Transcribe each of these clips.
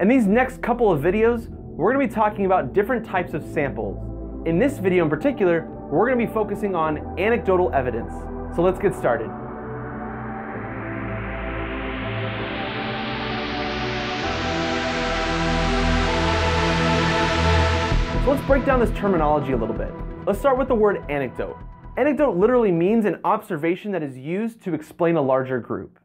In these next couple of videos, we're going to be talking about different types of samples. In this video in particular, we're going to be focusing on anecdotal evidence. So let's get started. So let's break down this terminology a little bit. Let's start with the word anecdote. Anecdote literally means an observation that is used to explain a larger group.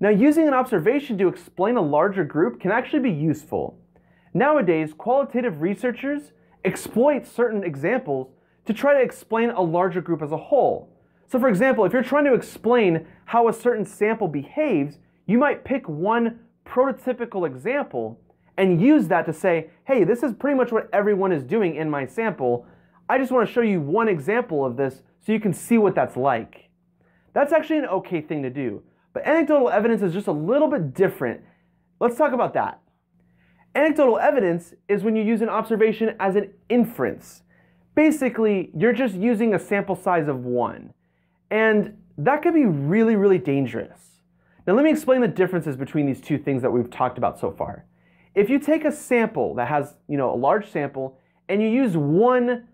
Now, using an observation to explain a larger group can actually be useful. Nowadays, qualitative researchers exploit certain examples to try to explain a larger group as a whole. So, for example, if you're trying to explain how a certain sample behaves, you might pick one prototypical example and use that to say, hey, this is pretty much what everyone is doing in my sample. I just want to show you one example of this so you can see what that's like. That's actually an okay thing to do. But anecdotal evidence is just a little bit different. Let's talk about that. Anecdotal evidence is when you use an observation as an inference. Basically, you're just using a sample size of one. And that could be really, really dangerous. Now, let me explain the differences between these two things that we've talked about so far. If you take a sample that has, you know, a large sample and you use one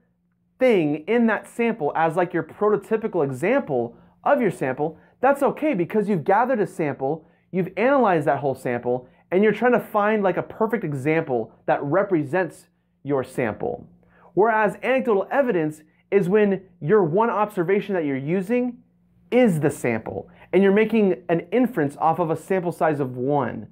thing in that sample as like your prototypical example of your sample, that's okay because you've gathered a sample, you've analyzed that whole sample, and you're trying to find like a perfect example that represents your sample. Whereas anecdotal evidence is when your one observation that you're using is the sample and you're making an inference off of a sample size of one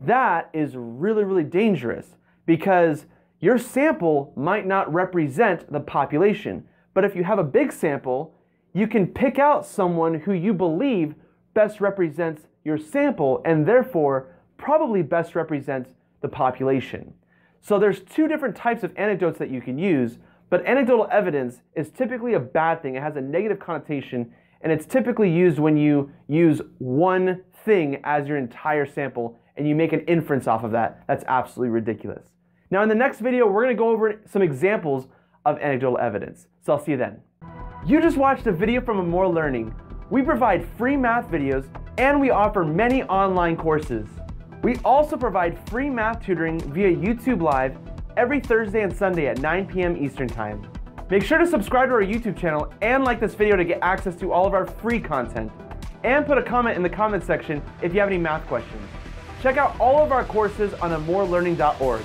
that is really, really dangerous because your sample might not represent the population. But if you have a big sample, you can pick out someone who you believe best represents your sample and therefore probably best represents the population. So there's two different types of anecdotes that you can use, but anecdotal evidence is typically a bad thing. It has a negative connotation and it's typically used when you use one thing as your entire sample and you make an inference off of that. That's absolutely ridiculous. Now in the next video, we're gonna go over some examples of anecdotal evidence. So I'll see you then. You just watched a video from Amour Learning. We provide free math videos and we offer many online courses. We also provide free math tutoring via YouTube Live every Thursday and Sunday at 9 p.m. Eastern Time. Make sure to subscribe to our YouTube channel and like this video to get access to all of our free content. And put a comment in the comment section if you have any math questions. Check out all of our courses on amourlearning.org.